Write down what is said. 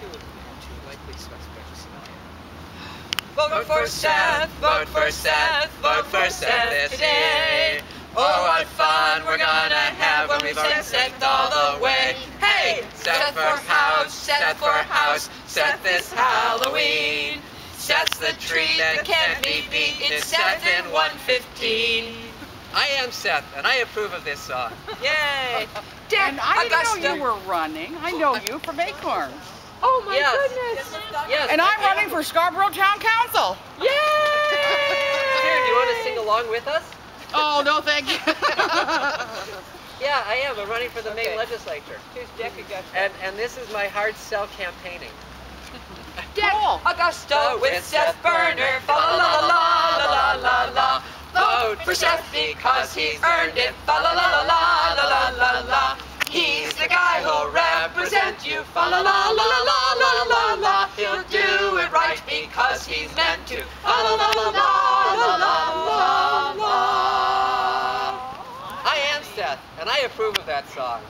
two, two likely suspects. Vote for Seth, vote for Seth, vote for Seth this year. Oh, what fun we're gonna have when we send Seth all the way. Hey, Seth for house, Seth for house, Seth this Halloween. Seth's the treat that can't be beat. It's Seth in 115. I am Seth, and I approve of this song. Yay! And I didn't Augusta. know you were running. I know you from Acorns. Oh my Yes. goodness! Yes. And I'm running for Scarborough Town Council. Yay! Here, do you want to sing along with us? Oh, no, thank you. Yeah, I am. I'm running for the Maine legislature. Here's Dick Augusta. And and this is my hard sell campaigning. cool. Augusta oh, with Seth Berner. Fa la la la la la la la. Vote for Seth because he's earned it. Fa la la la la la la represent you. Fa la la la la la la la la. He'll do it right because he's meant to. Fa la la la la la la la la. I am Seth, and I approve of that song.